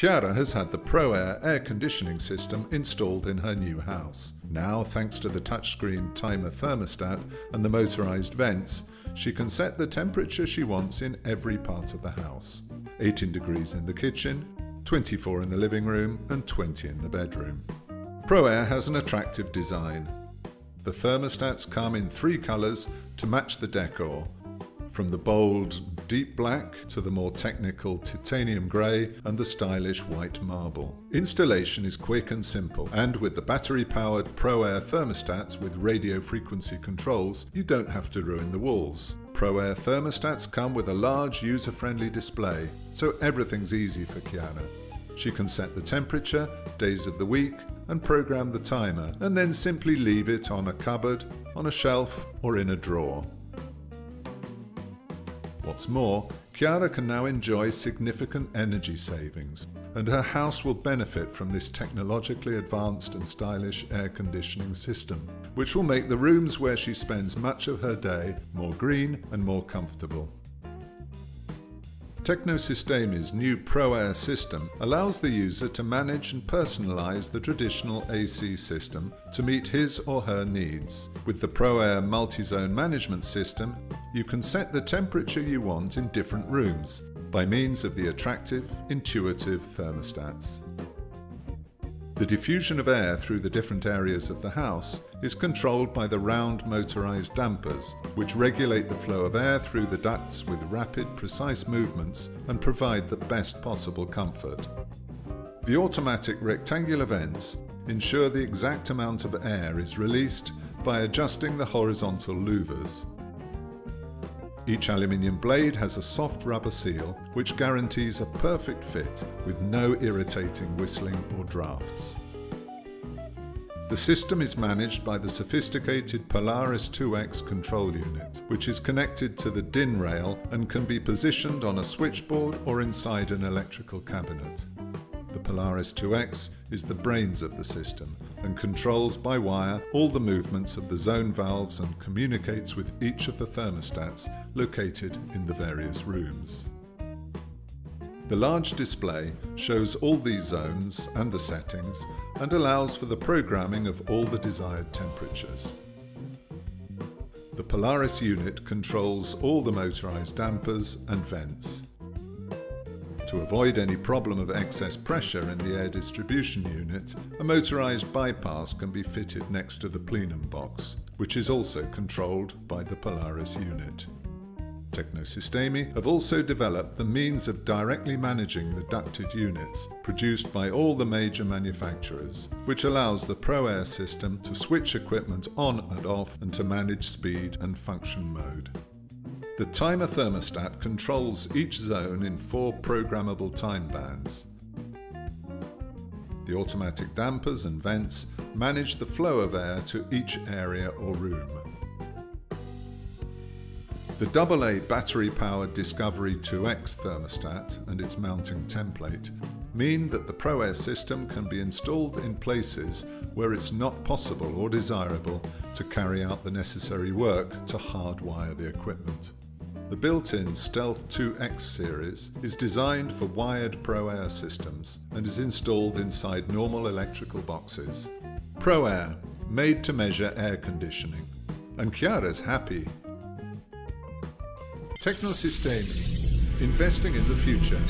Chiara has had the ProAir air conditioning system installed in her new house. Now, thanks to the touchscreen timer thermostat and the motorized vents, she can set the temperature she wants in every part of the house. 18 degrees in the kitchen, 24 in the living room and 20 in the bedroom. ProAir has an attractive design. The thermostats come in three colours to match the decor, from the bold deep black to the more technical titanium grey and the stylish white marble. Installation is quick and simple, and with the battery-powered ProAir thermostats with radio frequency controls, you don't have to ruin the walls. ProAir thermostats come with a large user-friendly display, so everything's easy for Chiara. She can set the temperature, days of the week, and program the timer, and then simply leave it on a cupboard, on a shelf, or in a drawer. What's more, Chiara can now enjoy significant energy savings, and her house will benefit from this technologically advanced and stylish air conditioning system, which will make the rooms where she spends much of her day more green and more comfortable. Tecnosystemi's new ProAir system allows the user to manage and personalize the traditional AC system to meet his or her needs. With the ProAir multi-zone management system, you can set the temperature you want in different rooms by means of the attractive, intuitive thermostats. The diffusion of air through the different areas of the house is controlled by the round motorized dampers, which regulate the flow of air through the ducts with rapid, precise movements and provide the best possible comfort. The automatic rectangular vents ensure the exact amount of air is released by adjusting the horizontal louvers. Each aluminium blade has a soft rubber seal which guarantees a perfect fit with no irritating whistling or drafts. The system is managed by the sophisticated Polaris 2X control unit, which is connected to the DIN rail and can be positioned on a switchboard or inside an electrical cabinet. The Polaris 2X is the brains of the system and controls by wire all the movements of the zone valves and communicates with each of the thermostats located in the various rooms. The large display shows all these zones and the settings and allows for the programming of all the desired temperatures. The Polaris unit controls all the motorized dampers and vents. To avoid any problem of excess pressure in the air distribution unit, a motorized bypass can be fitted next to the plenum box, which is also controlled by the Polaris unit. Tecnosystemi have also developed the means of directly managing the ducted units produced by all the major manufacturers, which allows the ProAir system to switch equipment on and off and to manage speed and function mode. The timer thermostat controls each zone in four programmable time bands. The automatic dampers and vents manage the flow of air to each area or room. The AA battery-powered Discovery 2X thermostat and its mounting template mean that the ProAir system can be installed in places where it's not possible or desirable to carry out the necessary work to hardwire the equipment. The built-in Stealth 2X series is designed for wired ProAir systems and is installed inside normal electrical boxes. ProAir, made to measure air conditioning. And Chiara's happy. Tecnosystemi, investing in the future.